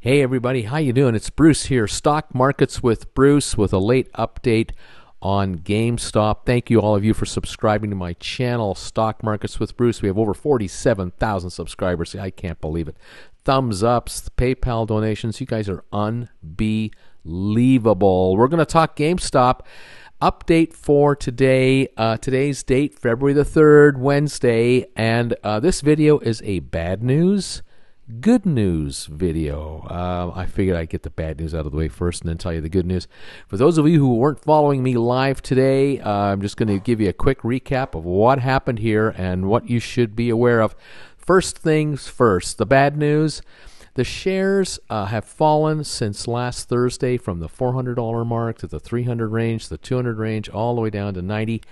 Hey everybody, how you doing? It's Bruce here, Stock Markets with Bruce with a late update on GameStop. Thank you all of you for subscribing to my channel, Stock Markets with Bruce. We have over 47,000 subscribers. I can't believe it. Thumbs ups, PayPal donations. You guys are unbelievable. We're going to talk GameStop. Update for today. Uh, today's date, February the 3rd, Wednesday. And uh, this video is a bad news good news video. Uh, I figured I'd get the bad news out of the way first and then tell you the good news. For those of you who weren't following me live today, uh, I'm just going to give you a quick recap of what happened here and what you should be aware of. First things first, the bad news. The shares uh, have fallen since last Thursday from the $400 mark to the 300 range, the 200 range, all the way down to 90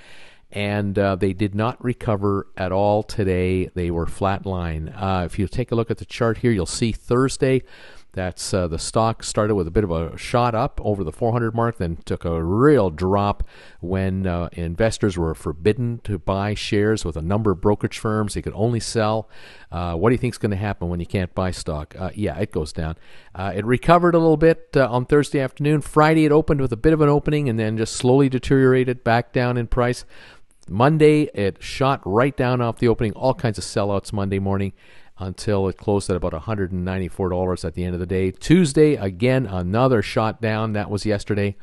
and uh, they did not recover at all today. They were flatline. Uh, if you take a look at the chart here, you'll see Thursday. That's uh, the stock started with a bit of a shot up over the 400 mark, then took a real drop when uh, investors were forbidden to buy shares with a number of brokerage firms. They could only sell. Uh, what do you think is going to happen when you can't buy stock? Uh, yeah, it goes down. Uh, it recovered a little bit uh, on Thursday afternoon. Friday, it opened with a bit of an opening and then just slowly deteriorated back down in price. Monday, it shot right down off the opening, all kinds of sellouts Monday morning until it closed at about $194 at the end of the day. Tuesday, again, another shot down. That was yesterday.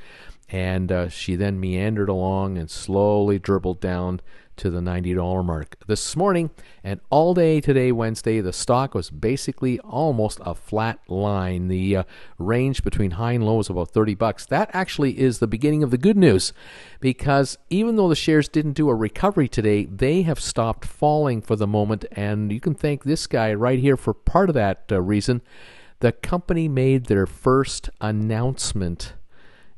And uh, she then meandered along and slowly dribbled down to the $90 mark. This morning and all day today, Wednesday, the stock was basically almost a flat line. The uh, range between high and low is about 30 bucks. That actually is the beginning of the good news because even though the shares didn't do a recovery today, they have stopped falling for the moment. And you can thank this guy right here for part of that uh, reason. The company made their first announcement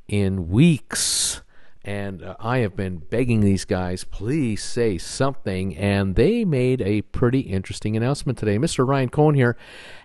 in weeks and uh, I have been begging these guys, please say something. And they made a pretty interesting announcement today. Mr. Ryan Cohen here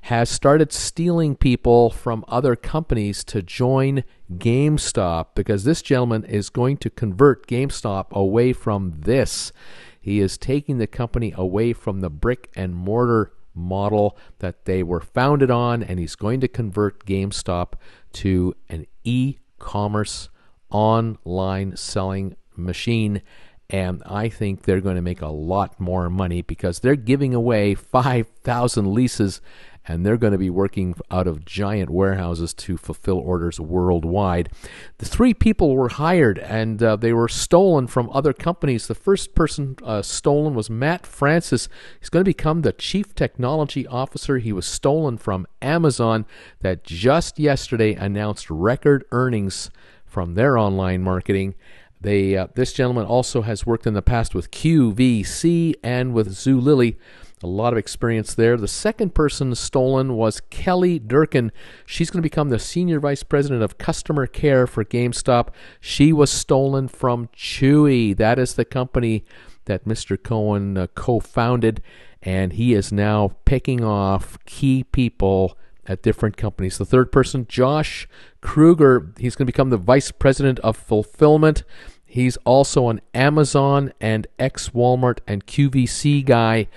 has started stealing people from other companies to join GameStop because this gentleman is going to convert GameStop away from this. He is taking the company away from the brick and mortar model that they were founded on, and he's going to convert GameStop to an e commerce online selling machine. And I think they're going to make a lot more money because they're giving away 5,000 leases and they're going to be working out of giant warehouses to fulfill orders worldwide. The three people were hired and uh, they were stolen from other companies. The first person uh, stolen was Matt Francis. He's going to become the chief technology officer. He was stolen from Amazon, that just yesterday announced record earnings from their online marketing. They, uh, this gentleman also has worked in the past with QVC and with Zulily. A lot of experience there. The second person stolen was Kelly Durkin. She's going to become the Senior Vice President of Customer Care for GameStop. She was stolen from Chewy. That is the company that Mr. Cohen uh, co founded, and he is now picking off key people at different companies. The third person, Josh Kruger, he's going to become the vice president of fulfillment. He's also an Amazon and ex Walmart and QVC guy.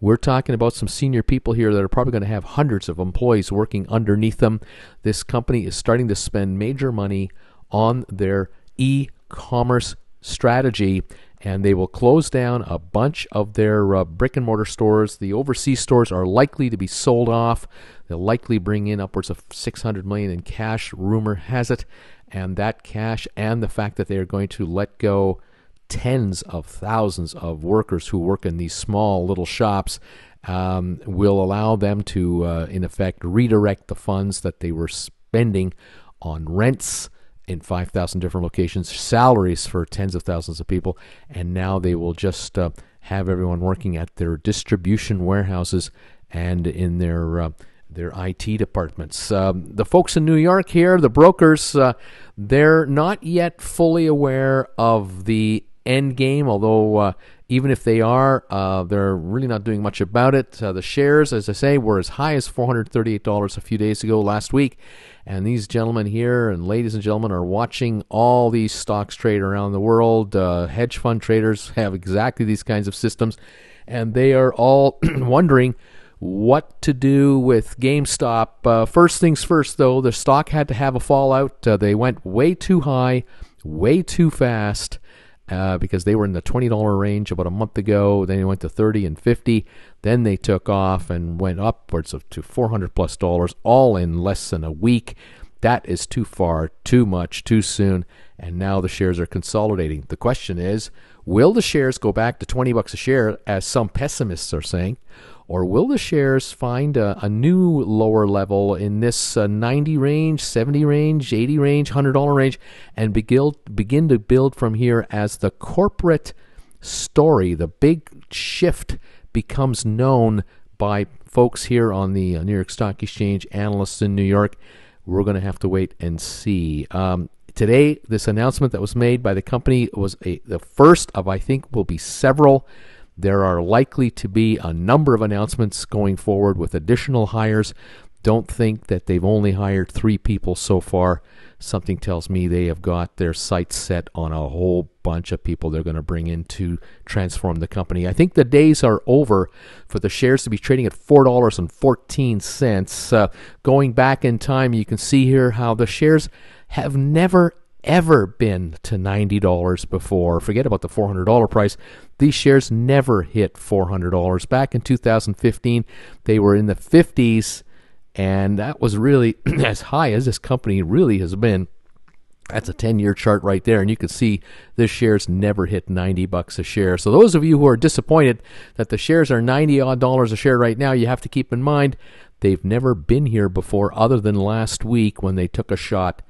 We're talking about some senior people here that are probably going to have hundreds of employees working underneath them. This company is starting to spend major money on their e commerce strategy and they will close down a bunch of their uh, brick and mortar stores. The overseas stores are likely to be sold off. They'll likely bring in upwards of 600 million in cash, rumor has it, and that cash and the fact that they are going to let go tens of thousands of workers who work in these small little shops um, will allow them to, uh, in effect, redirect the funds that they were spending on rents in 5,000 different locations, salaries for tens of thousands of people, and now they will just uh, have everyone working at their distribution warehouses and in their uh, their IT departments. Um, the folks in New York here, the brokers, uh, they're not yet fully aware of the end game, although uh, even if they are, uh, they're really not doing much about it. Uh, the shares, as I say, were as high as $438 a few days ago last week. And these gentlemen here and ladies and gentlemen are watching all these stocks trade around the world. Uh, hedge fund traders have exactly these kinds of systems, and they are all wondering what to do with GameStop. Uh, first things first, though, the stock had to have a fallout. Uh, they went way too high, way too fast. Uh, because they were in the $20 range about a month ago. Then they went to 30 and 50. Then they took off and went upwards of to 400 plus dollars, all in less than a week. That is too far, too much, too soon. And now the shares are consolidating. The question is, will the shares go back to 20 bucks a share, as some pessimists are saying? Or will the shares find a, a new lower level in this uh, 90 range, 70 range, 80 range, $100 range, and begin, begin to build from here as the corporate story, the big shift becomes known by folks here on the uh, New York Stock Exchange, analysts in New York? We're going to have to wait and see. Um, today, this announcement that was made by the company was a, the first of, I think, will be several there are likely to be a number of announcements going forward with additional hires. Don't think that they've only hired three people so far. Something tells me they have got their sights set on a whole bunch of people they're going to bring in to transform the company. I think the days are over for the shares to be trading at $4.14. Uh, going back in time, you can see here how the shares have never ever been to $90 before. Forget about the $400 price. These shares never hit $400. Back in 2015, they were in the 50s, and that was really as high as this company really has been. That's a 10 year chart right there, and you can see this shares never hit 90 bucks a share. So, those of you who are disappointed that the shares are 90 odd dollars a share right now, you have to keep in mind they've never been here before, other than last week when they took a shot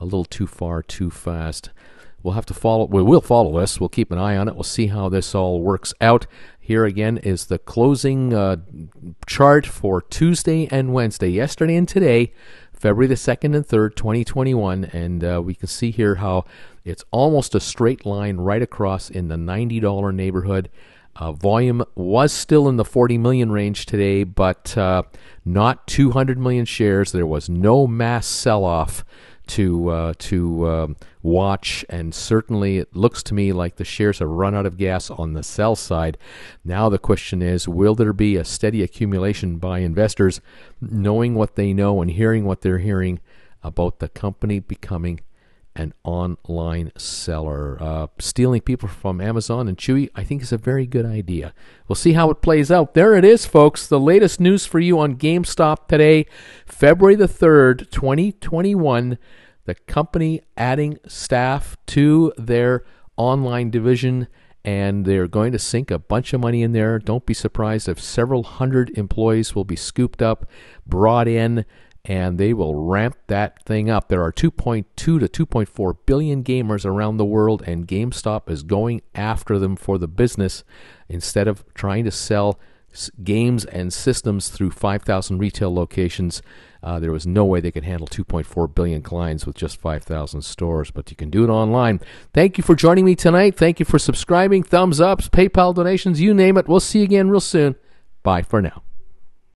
a little too far too fast. We'll have to follow. We will follow this. We'll keep an eye on it. We'll see how this all works out. Here again is the closing uh, chart for Tuesday and Wednesday, yesterday and today, February the second and third, 2021, and uh, we can see here how it's almost a straight line right across in the $90 neighborhood. Uh, volume was still in the 40 million range today, but uh, not 200 million shares. There was no mass sell off to uh, to um, watch, and certainly it looks to me like the shares have run out of gas on the sell side. Now the question is, will there be a steady accumulation by investors, knowing what they know and hearing what they're hearing about the company becoming an online seller. Uh, stealing people from Amazon and Chewy, I think, is a very good idea. We'll see how it plays out. There it is, folks. The latest news for you on GameStop today, February the 3rd, 2021. The company adding staff to their online division and they're going to sink a bunch of money in there. Don't be surprised if several hundred employees will be scooped up, brought in, and they will ramp that thing up. There are 2.2 to 2.4 billion gamers around the world, and GameStop is going after them for the business instead of trying to sell games and systems through 5,000 retail locations. Uh, there was no way they could handle 2.4 billion clients with just 5,000 stores, but you can do it online. Thank you for joining me tonight. Thank you for subscribing, thumbs ups, PayPal donations, you name it. We'll see you again real soon. Bye for now.